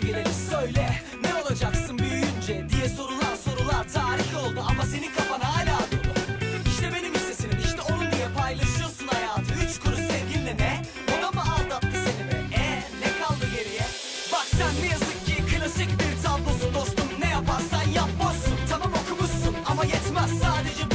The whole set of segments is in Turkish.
geliriz söyle. Ne olacaksın büyüyünce diye sorulan sorular tarih oldu. Ama senin kafan hala dolu. İşte benim hissesinin işte onun diye paylaşıyorsun hayatı Üç kuruş sevginle ne? O da mı aldattı seni be? E ne kaldı geriye? Bak sen ne yazık ki klasik bir tablosun dostum. Ne yaparsan yap bozsun. Tamam okumuşsun ama yetmez. Sadece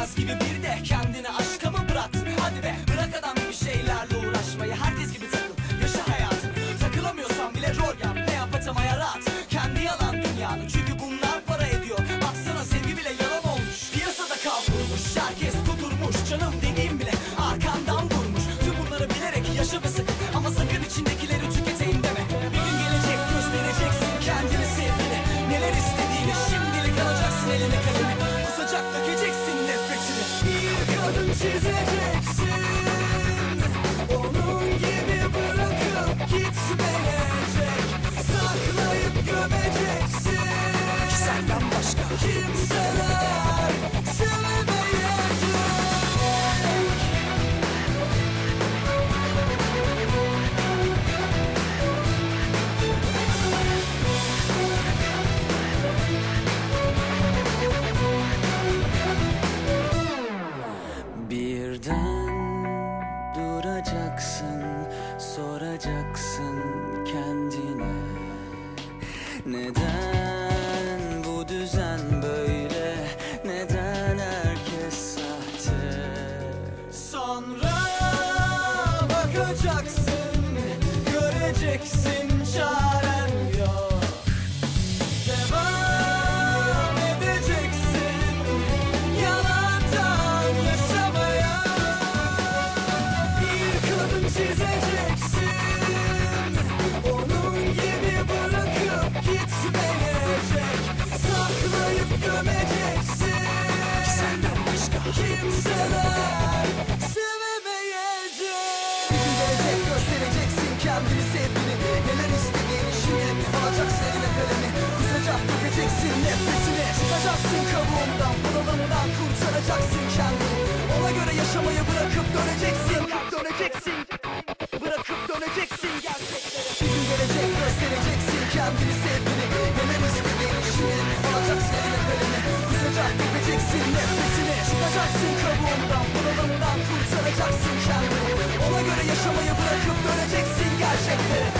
Yaz gibi bir de Birden duracaksın, soracaksın kendine. Neden bu düzen böyle, neden herkes sahte? Sonra bakacaksın, göreceksin çare. Göstereceksin kendini sevgini. Neler istediğini şimdi alacaksın eline kalemi. Kusacak dökeceksin nefesini Çıkacaksın kabuğundan bunalımdan kurtaracaksın kendini. Ona göre yaşamayı bırakıp döneceksin. Döneceksin. Bırakıp döneceksin gerçeklere Bir gün gelecek göstereceksin kendini sevgini Dökeceksin nefesini Çıkacaksın kabuğundan bunalımdan kurtaracaksın kendini. Ona göre yaşamayı bırakıp döneceksin gerçeklere